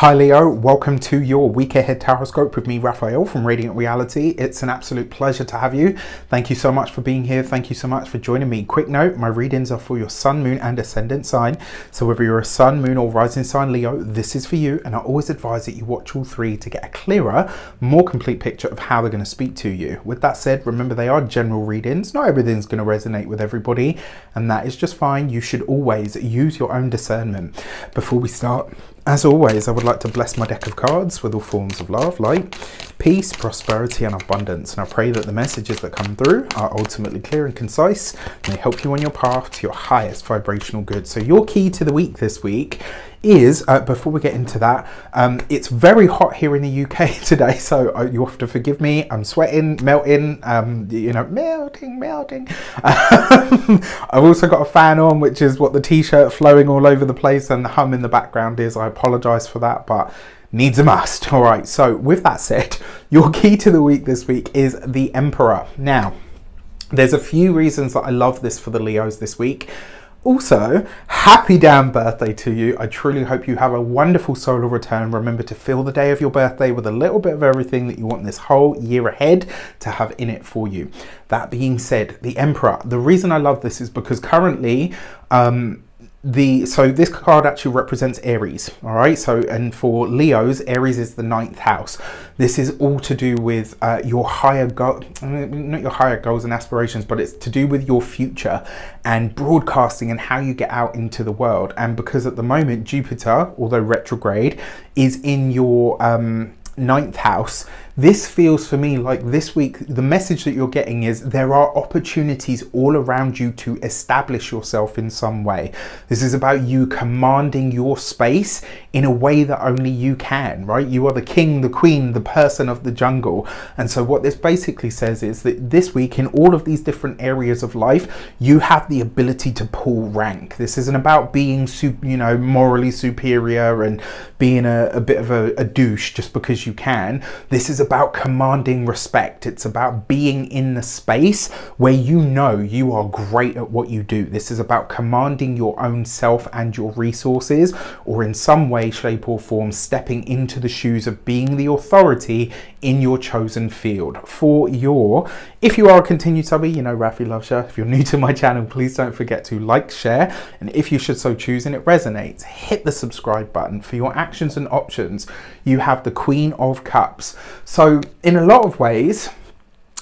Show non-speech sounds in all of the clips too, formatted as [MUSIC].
Hi Leo, welcome to your week ahead horoscope with me, Raphael from Reydiant Reality. It's an absolute pleasure to have you. Thank you so much for being here. Thank you so much for joining me. Quick note my readings are for your sun, moon, and ascendant sign. So, whether you're a sun, moon, or rising sign Leo, this is for you. And I always advise that you watch all three to get a clearer, more complete picture of how they're going to speak to you. With that said, remember they are general readings. Not everything's going to resonate with everybody, and that is just fine. You should always use your own discernment. Before we start, as always, I would like to bless my deck of cards with all forms of love, light, peace, prosperity, and abundance. And I pray that the messages that come through are ultimately clear and concise and they help you on your path to your highest vibrational good. So, your key to the week this week is uh, before we get into that, um, it's very hot here in the UK [LAUGHS] today, so uh, you have to forgive me. I'm sweating, melting, um, you know, melting, melting. [LAUGHS] I've also got a fan on, which is what the t-shirt flowing all over the place, and the hum in the background is. I apologise for that, but needs a must. [LAUGHS] All right. So with that said, your key to the week this week is the Emperor. Now. There's a few reasons that I love this for the Leos this week. Also, happy damn birthday to you. I truly hope you have a wonderful solar return. Remember to fill the day of your birthday with a little bit of everything that you want this whole year ahead to have in it for you. That being said, the Emperor, the reason I love this is because currently, um, the so this card actually represents Aries all right? So and for Leos Aries is the ninth house. This is all to do with uh, your higher goal not your higher goals and aspirations but it's to do with your future and broadcasting and how you get out into the world. And because at the moment Jupiter although retrograde is in your um, ninth house this feels for me like this week, the message that you're getting is there are opportunities all around you to establish yourself in some way. This is about you commanding your space in a way that only you can, right? You are the king, the queen, the person of the jungle. And so, what this basically says is that this week, in all of these different areas of life, you have the ability to pull rank. This isn't about being, you know, morally superior and being a, a bit of a, a douche just because you can. This is about commanding respect. It's about being in the space where you know you are great at what you do. This is about commanding your own self and your resources, or in some way, shape, or form, stepping into the shoes of being the authority in your chosen field. For your, if you are a continued subby, you know Rafi loves you. If you're new [LAUGHS] to my channel, please don't forget to like, share, and if you should so choose and it resonates, hit the subscribe button. For your actions and options, you have the Queen of Cups. So in a lot of ways,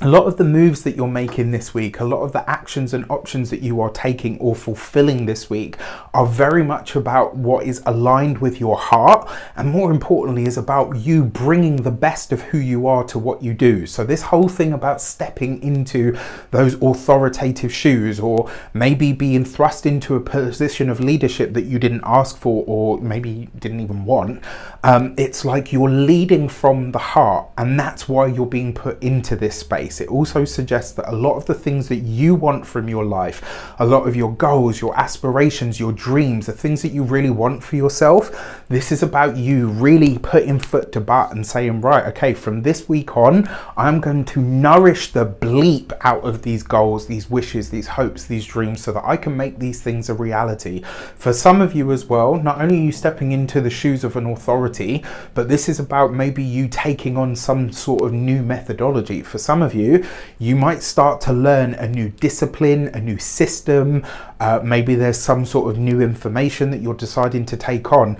a lot of the moves that you're making this week, a lot of the actions and options that you are taking or fulfilling this week are very much about what is aligned with your heart and more importantly is about you bringing the best of who you are to what you do. So this whole thing about stepping into those authoritative shoes or maybe being thrust into a position of leadership that you didn't ask for or maybe didn't even want, um, it's like you're leading from the heart and that's why you're being put into this space space, it also suggests that a lot of the things that you want from your life, a lot of your goals, your aspirations, your dreams, the things that you really want for yourself, this is about you really putting foot to butt and saying, right, okay, from this week on, I'm going to nourish the bleep out of these goals, these wishes, these hopes, these dreams, so that I can make these things a reality. For some of you as well, not only are you stepping into the shoes of an authority, but this is about maybe you taking on some sort of new methodology. For some of you, you, might start to learn a new discipline, a new system. Uh, maybe there's some sort of new information that you're deciding to take on.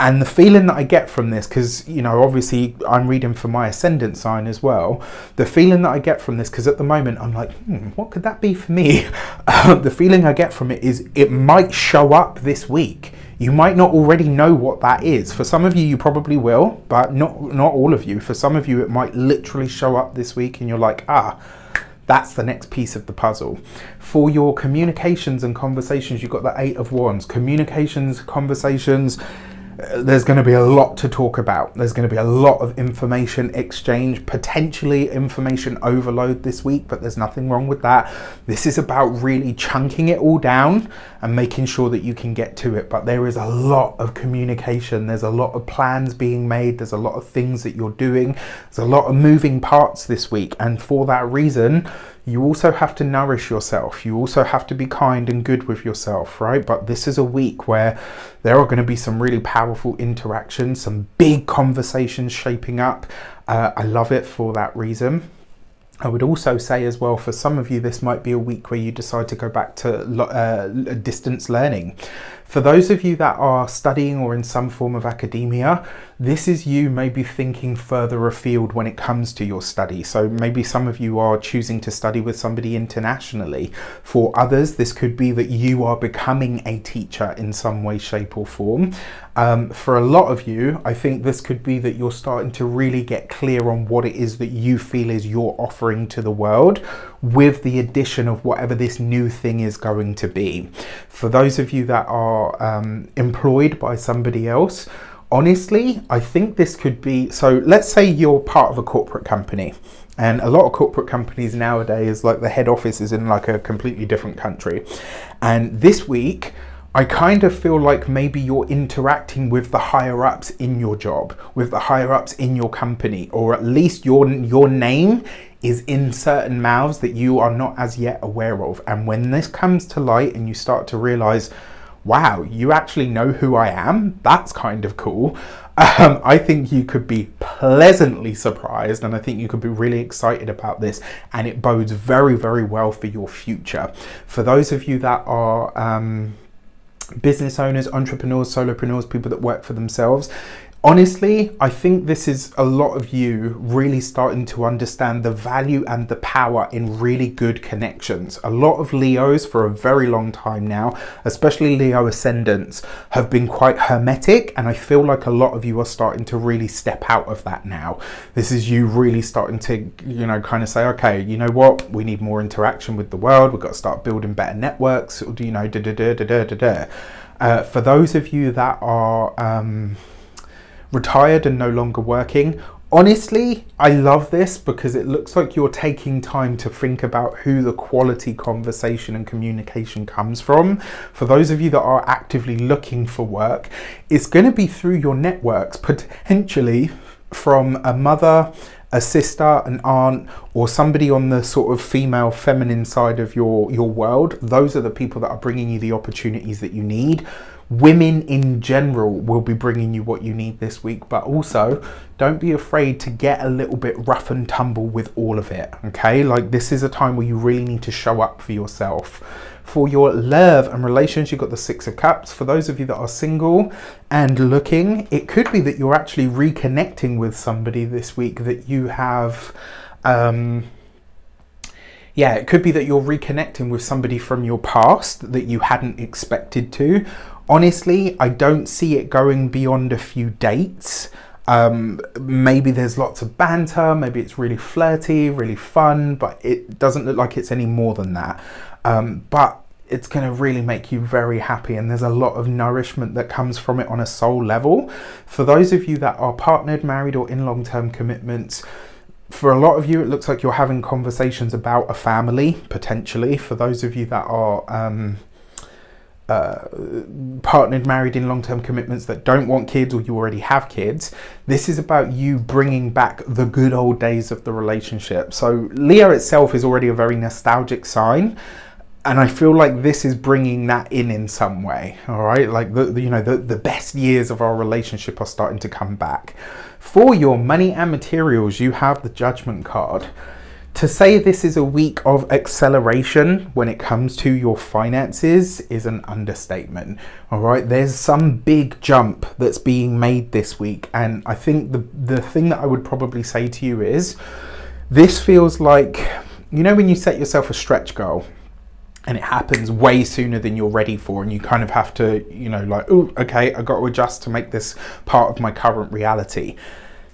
And the feeling that I get from this, because, you know, obviously I'm reading for my ascendant sign as well. The feeling that I get from this, because at the moment I'm like, hmm, what could that be for me? [LAUGHS] the feeling I get from it is it might show up this week. You might not already know what that is. For some of you, you probably will, but not, not all of you. For some of you, it might literally show up this week and you're like, ah, that's the next piece of the puzzle. For your communications and conversations, you've got the Eight of Wands. Communications, conversations, there's going to be a lot to talk about. There's going to be a lot of information exchange, potentially information overload this week, but there's nothing wrong with that. This is about really chunking it all down and making sure that you can get to it. But there is a lot of communication, there's a lot of plans being made, there's a lot of things that you're doing, there's a lot of moving parts this week. And for that reason, you also have to nourish yourself. You also have to be kind and good with yourself, right? But this is a week where there are going to be some really powerful interactions, some big conversations shaping up. Uh, I love it for that reason. I would also say as well, for some of you, this might be a week where you decide to go back to uh, distance learning. For those of you that are studying or in some form of academia, this is you maybe thinking further afield when it comes to your study. So maybe some of you are choosing to study with somebody internationally. For others, this could be that you are becoming a teacher in some way, shape, or form. Um, for a lot of you, I think this could be that you're starting to really get clear on what it is that you feel is your offering to the world with the addition of whatever this new thing is going to be. For those of you that are um, employed by somebody else, honestly, I think this could be so. Let's say you're part of a corporate company, and a lot of corporate companies nowadays, like the head office is in like a completely different country. And this week, I kind of feel like maybe you're interacting with the higher ups in your job, with the higher ups in your company, or at least your your name is in certain mouths that you are not as yet aware of. And when this comes to light and you start to realize, wow, you actually know who I am, that's kind of cool. [LAUGHS] Um, I think you could be pleasantly surprised, and I think you could be really excited about this, and it bodes very, very well for your future. For those of you that are um, business owners, entrepreneurs, solopreneurs, people that work for themselves, Honestly, I think this is a lot of you really starting to understand the value and the power in really good connections. A lot of Leos for a very long time now, especially Leo ascendants, have been quite hermetic, and I feel like a lot of you are starting to really step out of that now. This is you really starting to, you know, kind of say, okay, you know what, we need more interaction with the world, we've got to start building better networks, you know, da da da da da da. Uh, for those of you that are, um, retired and no longer working. Honestly, I love this because it looks like you're taking time to think about who the quality conversation and communication comes from. For those of you that are actively looking for work, it's going to be through your networks, potentially from a mother, a sister, an aunt, or somebody on the sort of female feminine side of your, your world. Those are the people that are bringing you the opportunities that you need women in general will be bringing you what you need this week, but also don't be afraid to get a little bit rough and tumble with all of it. Okay, like this is a time where you really need to show up for yourself. For your love and relations, you've got the Six of Cups. For those of you that are single and looking, it could be that you're actually reconnecting with somebody this week that you have. Um, yeah, it could be that you're reconnecting with somebody from your past that you hadn't expected to, Honestly, I don't see it going beyond a few dates. Um, maybe there's lots of banter, maybe it's really flirty, really fun, but it doesn't look like it's any more than that. Um, but it's going to really make you very happy, and there's a lot of nourishment that comes from it on a soul level. For those of you that are partnered, married, or in long term commitments, for a lot of you, it looks like you're having conversations about a family potentially. For those of you that are, um, uh, partnered, married in long term commitments that don't want kids or you already have kids. This is about you bringing back the good old days of the relationship. So, Leo itself is already a very nostalgic sign. And I feel like this is bringing that in in some way, all right? Like the, the you know the, the best years of our relationship are starting to come back. For your money and materials, you have the Judgment card. To say this is a week of acceleration when it comes to your finances is an understatement. All right, there's some big jump that's being made this week, and I think the the thing that I would probably say to you is this feels like you know when you set yourself a stretch goal and it happens way sooner than you're ready for and you kind of have to you know like oh okay i got to adjust to make this part of my current reality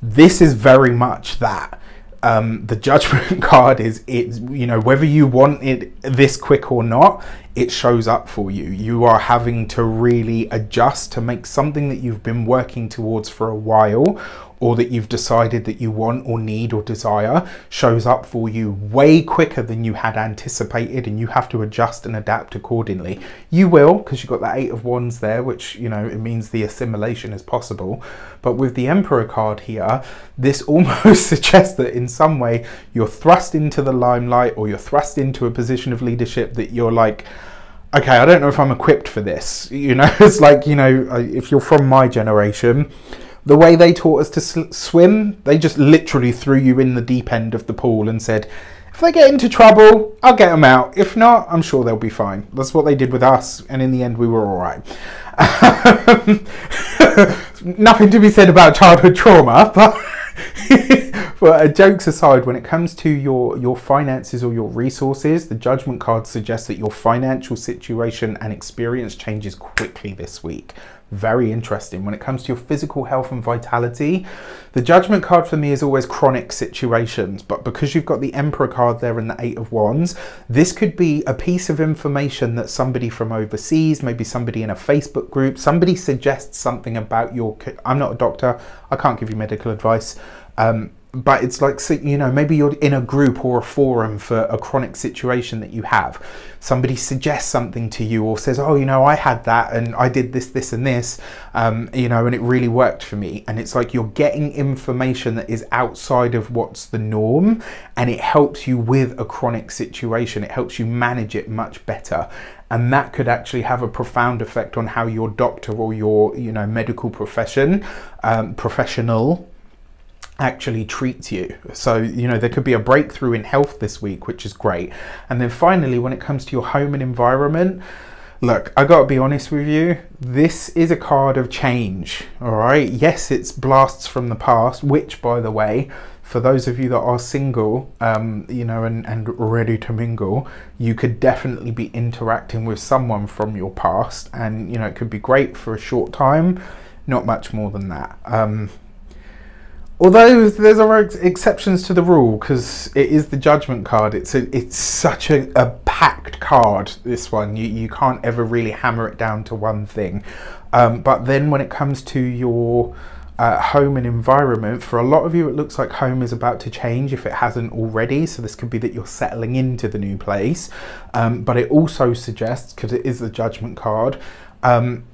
this is very much that um, the judgment [LAUGHS] card is it's you know whether you want it this quick or not it shows up for you. You are having to really adjust to make something that you've been working towards for a while or that you've decided that you want or need or desire shows up for you way quicker than you had anticipated and you have to adjust and adapt accordingly. You will because you've got that eight of wands there which you know it means the assimilation is possible but with the emperor card here this [LAUGHS] almost suggests that in some way you're thrust into the limelight or you're thrust into a position of leadership that you're like okay, I don't know if I'm equipped for this. You know, [LAUGHS] it's like, you know, if you're from my generation, the way they taught us to sl- swim, they just literally threw you in the deep end of the pool and said, if they get into trouble, I'll get them out. If not, I'm sure they'll be fine. That's what they did with us, and in the end, we were all right. [LAUGHS] Nothing to be said about childhood trauma, [LAUGHS] but. but uh, jokes aside, when it comes to your, your finances or your resources, the judgment card suggests that your financial situation and experience changes quickly this week very interesting. When it comes to your physical health and vitality, the judgment card for me is always chronic situations, but because you've got the Emperor card there and the Eight of Wands, this could be a piece of information that somebody from overseas, maybe somebody in a Facebook group, somebody suggests something about your. I'm not a doctor, I can't give you medical advice. Um, but it's like you know maybe you're in a group or a forum for a chronic situation that you have. Somebody suggests something to you or says oh you know i had that and i did this this and this um, you know and it really worked for me. And it's like you're getting information that is outside of what's the norm and it helps you with a chronic situation. It helps you manage it much better. And that could actually have a profound effect on how your doctor or your you know medical profession um, professional actually treats you. So, you know, there could be a breakthrough in health this week, which is great. And then finally, when it comes to your home and environment, look, I gotta be honest with you, this is a card of change, all right? Yes, it's blasts from the past, which, by the way, for those of you that are single, um, you know, and, and ready to mingle, you could definitely be interacting with someone from your past, and you know, it could be great for a short time, not much more than that. Um, Although there's are exceptions to the rule because it is the judgment card. It's a, it's such a, a packed card. This one you you can't ever really hammer it down to one thing. Um, but then when it comes to your uh, home and environment, for a lot of you, it looks like home is about to change if it hasn't already. So this could be that you're settling into the new place. Um, but it also suggests, because it is the judgment card, um,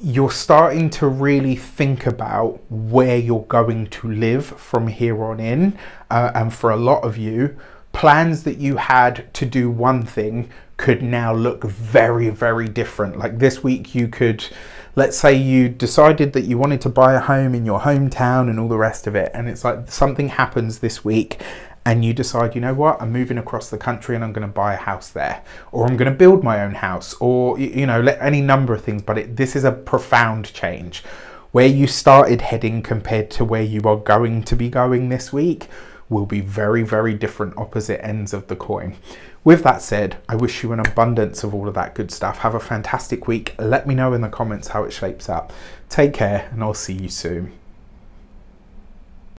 you're starting to really think about where you're going to live from here on in. Uh, and for a lot of you, plans that you had to do one thing could now look very, very different. Like this week, you could, let's say you decided that you wanted to buy a home in your hometown and all the rest of it. And it's like something happens this week and you decide, you know what, I'm moving across the country and I'm going to buy a house there, or I'm going to build my own house, or you know, any number of things. But it, this is a profound change. Where you started heading compared to where you are going to be going this week will be very, very different opposite ends of the coin. With that said, I wish you an abundance of all of that good stuff. Have a fantastic week. Let me know in the comments how it shapes up. Take care, and I'll see you soon.